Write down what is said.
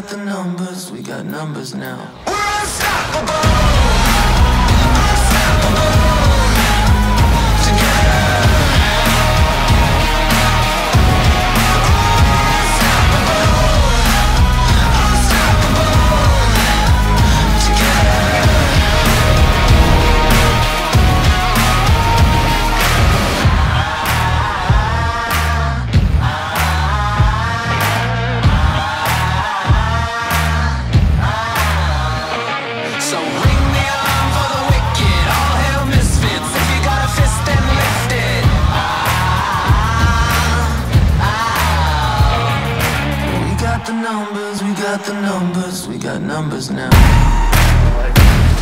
got the numbers, we got numbers now. We're unstoppable. got the numbers, we got the numbers, we got numbers now.